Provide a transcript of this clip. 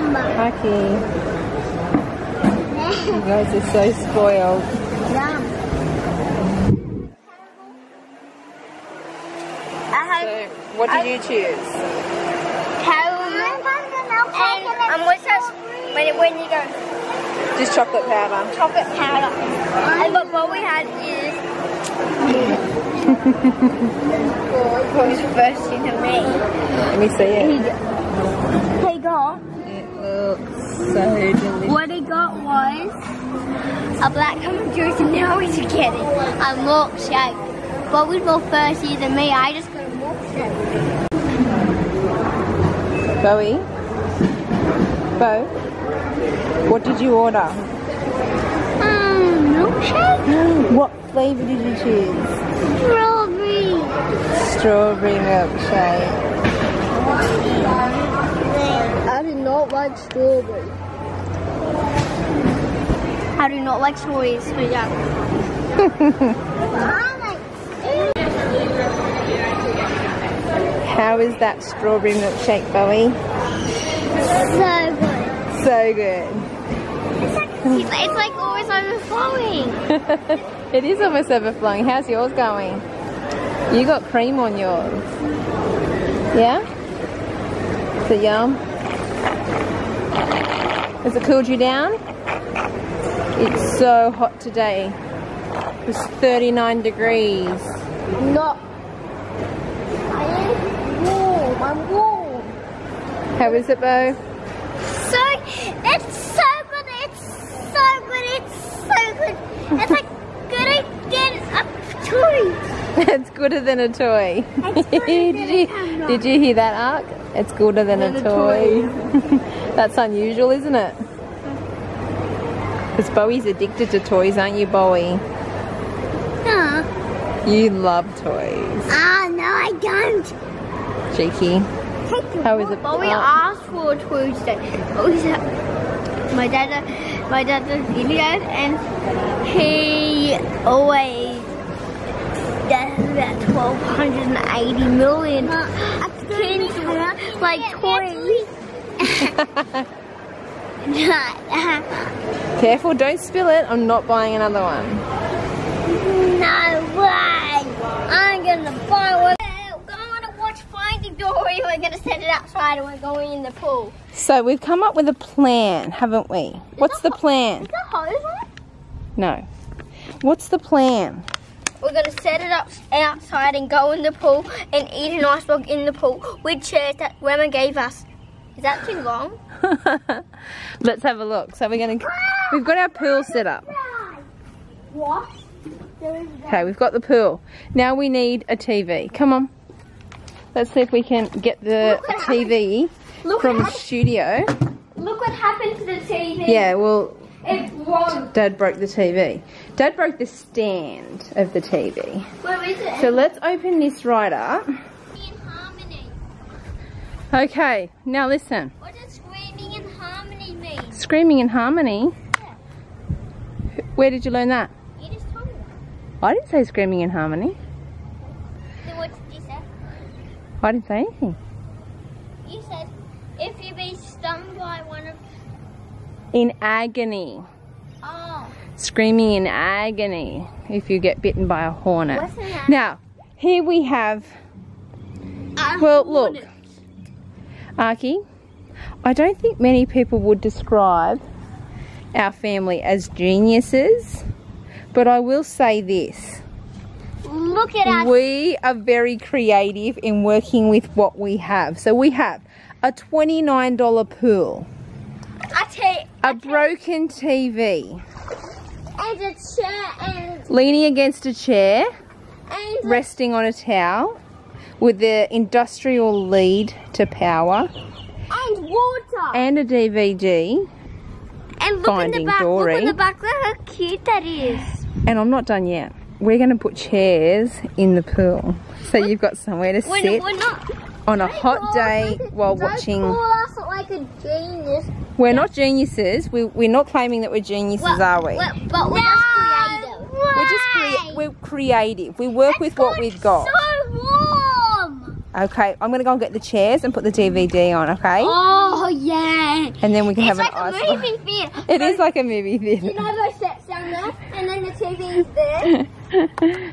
Mama. Arki. You guys are so spoiled. Yum. I So, what did you choose? caramel and um, what's that? When, when you go Just chocolate powder. chocolate powder. And but what we had is what was first into me. Let me see it. He got It looks so delicious. what he got was a black currant juice, and now he's getting a milkshake. But was more thirsty than me. I just got a milkshake. Bowie? Bo? What did you order? Um, milkshake? What flavour did you choose? Strawberry. Strawberry milkshake. I do not like strawberry. I do not like strawberries so young. How is that strawberry milkshake, Bowie? so good. So good. It's, it's like always overflowing. it is almost overflowing. How's yours going? You got cream on yours. Yeah? Is it yum? Has it cooled you down? It's so hot today. It's 39 degrees. Not. I am warm. I'm warm. How is it, Bo? So it's so good. It's so good. It's so good. It's like good again a toy. it's gooder than a toy. It's gooder than a camera. Did you hear that, Ark? It's gooder than, a Than a toy. That's unusual, isn't it? Because Bowie's addicted to toys, aren't you, Bowie? No. You love toys. Ah, no, I don't. Cheeky. How is it? We Oh. asked for a we said, my dad, my dad does videos, and he always about twelve hundred and eighty million things like toys. Careful, don't spill it. I'm not buying another one. no way! I'm gonna buy one. We're gonna watch Finding Dory. We're gonna set it outside, and we're going in the pool. So we've come up with a plan, haven't we? What's the plan? Is that hose on? No. What's the plan? We're gonna set it up outside and go in the pool and eat an ice iceberg in the pool with chairs that Rema gave us. Is that too long? Let's have a look. So we're going to, we've got our pool set up. What? Okay, we've got the pool. Now we need a TV. Come on. Let's see if we can get the TV from the studio. look what happened to the TV. Yeah, well, It. Dad broke the TV. Dad broke the stand of the TV. Where is it? So let's open this right up. Okay, now listen. What does screaming in harmony mean? Screaming in harmony. Where did you learn that? You just told me that. I didn't say screaming in harmony. Then what did you say? I didn't say anything. You said if you be stung by one of In agony. oh Screaming in agony if you get bitten by a hornet. Now, here we have, a well, look. hornet. Arki, I don't think many people would describe our family as geniuses, but I will say this. Look at us. We are very creative in working with what we have. So we have a $29 pool, take a broken TV, and a chair and leaning against a chair, and resting on a towel, with the industrial lead to power, and water. and a DVD. And look Finding in the back. Dory. Look in the back. Look how cute that is. And I'm not done yet. We're going to put chairs in the pool. So you've got somewhere to We're, sit we're not. On a hot day while watching. like. We're not geniuses. We, we're not claiming that we're geniuses, Well, are we? well, but we're just creative. We're just crea- we're creative. We work with what we've got. So warm. Okay, I'm gonna go and get the chairs and put the DVD on. Okay. Oh yeah. And then we can It's have like an a ice bar. movie theater. It is like a movie theater. You theatre. know those steps down there, and then the TV is there.